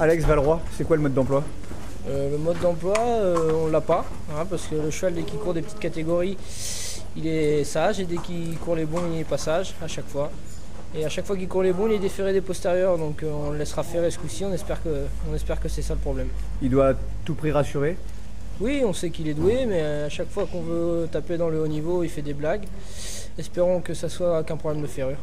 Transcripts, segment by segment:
Alex Valroy, c'est quoi le mode d'emploi? Euh, le mode d'emploi, euh, on l'a pas, hein, parce que le cheval, dès qu'il court des petites catégories, il est sage, et dès qu'il court les bons, il est pas sage, à chaque fois. Et à chaque fois qu'il court les bons, il est déféré des postérieurs, donc euh, on le laissera faire ce coup-ci, on espère que, on espère que c'est ça le problème. Il doit à tout prix rassurer? Oui, on sait qu'il est doué, mais à chaque fois qu'on veut taper dans le haut niveau, il fait des blagues. Espérons que ça soit qu'un problème de ferrure.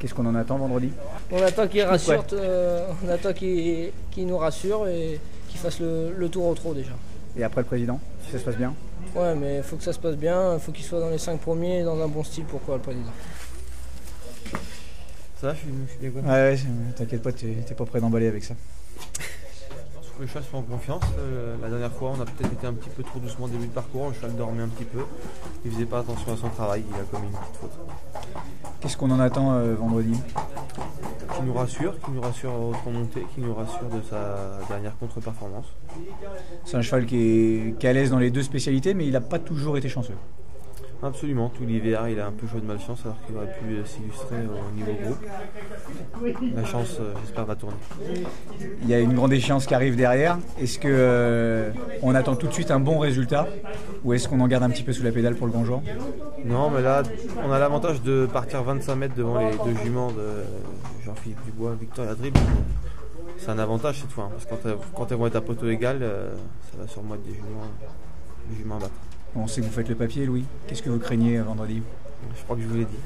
Qu'est-ce qu'on en attend vendredi On attend qu'il rassure, euh, on attend qu'il qu'il nous rassure et qu'il fasse le, le tour au trot déjà. Et après le président, si ça se passe bien Ouais, mais il faut que ça se passe bien, il faut qu'il soit dans les 5 premiers, dans un bon style, pourquoi le président? Ça va, je suis, je suis. Ouais, ouais, t'inquiète pas, t'es pas prêt d'emballer avec ça. Je trouve que le cheval se met en confiance. Euh, la dernière fois, on a peut-être été un petit peu trop doucement au début de parcours. Le cheval dormait un petit peu. Il faisait pas attention à son travail. Il a commis une petite faute. Qu'est-ce qu'on en attend euh, vendredi? Qui nous rassure, qui nous rassure au remontée, qui nous rassure de sa dernière contre-performance. C'est un cheval qui est, qui est à l'aise dans les deux spécialités, mais il n'a pas toujours été chanceux. Absolument, tout l'hiver, il a un peu joué de malchance alors qu'il aurait pu euh, s'illustrer au niveau groupe. La chance, euh, j'espère, va tourner. Il y a une grande échéance qui arrive derrière. Est-ce que euh, on attend tout de suite un bon résultat ou est-ce qu'on en garde un petit peu sous la pédale pour le grand jour? Non, mais là, on a l'avantage de partir 25 mètres devant les deux juments de Jean-Philippe Dubois, Victoria Drib. C'est un avantage cette fois, hein, parce que quand elles, quand elles vont être à poteau égal, euh, ça va sûrement être des juments, à battre. On sait que vous faites le papier, Louis. Qu'est-ce que vous craignez euh, vendredi? Je crois que je vous l'ai dit.